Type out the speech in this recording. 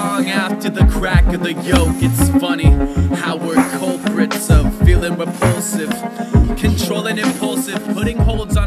Long after the crack of the yoke, it's funny how we're culprits of feeling repulsive, controlling impulsive, putting holds on.